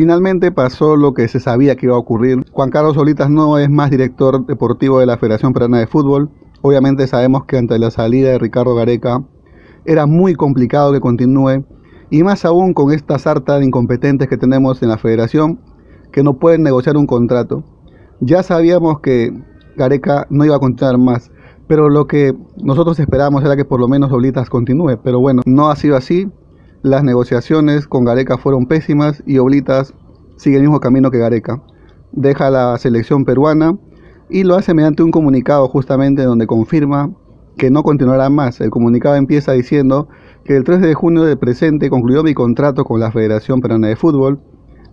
Finalmente pasó lo que se sabía que iba a ocurrir. Juan Carlos Solitas no es más director deportivo de la Federación Peruana de Fútbol. Obviamente sabemos que ante la salida de Ricardo Gareca era muy complicado que continúe y más aún con esta sarta de incompetentes que tenemos en la federación que no pueden negociar un contrato. Ya sabíamos que Gareca no iba a continuar más, pero lo que nosotros esperábamos era que por lo menos Oblitas continúe, pero bueno, no ha sido así. Las negociaciones con Gareca fueron pésimas y Oblitas sigue el mismo camino que Gareca. Deja la selección peruana y lo hace mediante un comunicado justamente donde confirma que no continuará más. El comunicado empieza diciendo que el 3 de junio del presente concluyó mi contrato con la Federación Peruana de Fútbol.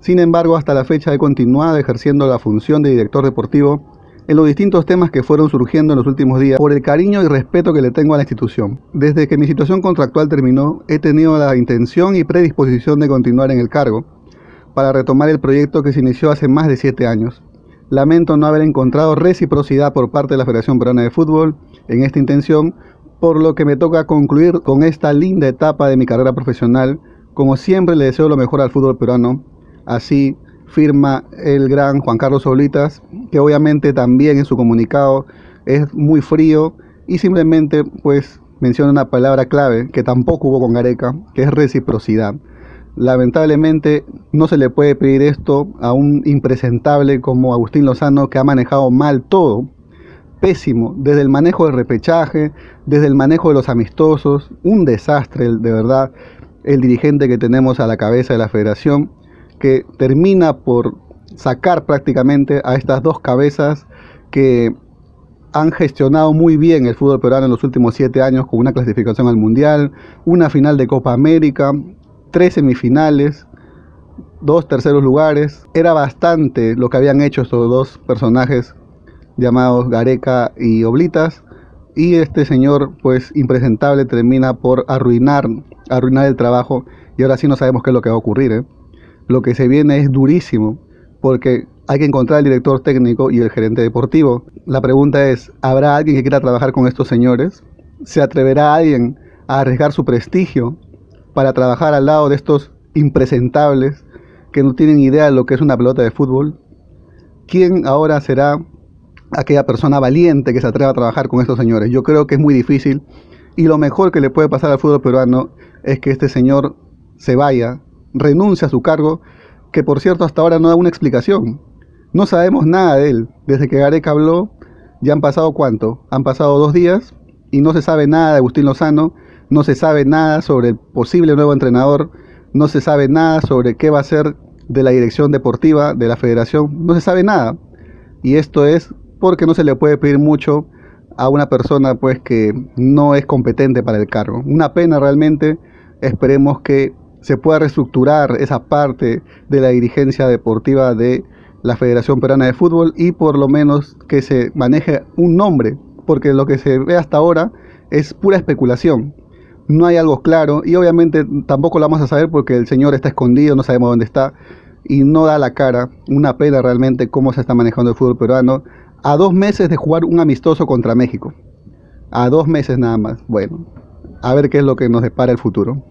Sin embargo, hasta la fecha he continuado ejerciendo la función de director deportivo en los distintos temas que fueron surgiendo en los últimos días por el cariño y respeto que le tengo a la institución. Desde que mi situación contractual terminó, he tenido la intención y predisposición de continuar en el cargo para retomar el proyecto que se inició hace más de siete años. Lamento no haber encontrado reciprocidad por parte de la Federación Peruana de Fútbol en esta intención, por lo que me toca concluir con esta linda etapa de mi carrera profesional. Como siempre le deseo lo mejor al fútbol peruano. Así firma el gran Juan Carlos Solitas, que obviamente también en su comunicado es muy frío y simplemente pues menciona una palabra clave que tampoco hubo con Gareca, que es reciprocidad. Lamentablemente no se le puede pedir esto a un impresentable como Agustín Lozano que ha manejado mal todo, pésimo, desde el manejo del repechaje, desde el manejo de los amistosos, un desastre de verdad el dirigente que tenemos a la cabeza de la federación que termina por sacar prácticamente a estas dos cabezas que han gestionado muy bien el fútbol peruano en los últimos siete años con una clasificación al Mundial, una final de Copa América, tres semifinales, dos terceros lugares. Era bastante lo que habían hecho estos dos personajes llamados Gareca y Oblitas. Y este señor, pues impresentable, termina por arruinar, arruinar el trabajo. Y ahora sí no sabemos qué es lo que va a ocurrir. ¿eh? lo que se viene es durísimo, porque hay que encontrar el director técnico y el gerente deportivo. La pregunta es, ¿habrá alguien que quiera trabajar con estos señores? ¿Se atreverá alguien a arriesgar su prestigio para trabajar al lado de estos impresentables que no tienen idea de lo que es una pelota de fútbol? ¿Quién ahora será aquella persona valiente que se atreva a trabajar con estos señores? Yo creo que es muy difícil y lo mejor que le puede pasar al fútbol peruano es que este señor se vaya renuncia a su cargo, que por cierto hasta ahora no da una explicación. No sabemos nada de él. Desde que Gareca habló, ya han pasado cuánto? Han pasado dos días y no se sabe nada de Agustín Lozano, no se sabe nada sobre el posible nuevo entrenador, no se sabe nada sobre qué va a ser de la dirección deportiva de la federación, no se sabe nada. Y esto es porque no se le puede pedir mucho a una persona pues que no es competente para el cargo. Una pena realmente, esperemos que se pueda reestructurar esa parte de la dirigencia deportiva de la Federación Peruana de Fútbol y por lo menos que se maneje un nombre, porque lo que se ve hasta ahora es pura especulación. No hay algo claro y obviamente tampoco lo vamos a saber porque el señor está escondido, no sabemos dónde está y no da la cara. Una pena realmente cómo se está manejando el fútbol peruano a dos meses de jugar un amistoso contra México. A dos meses nada más. Bueno, a ver qué es lo que nos depara el futuro.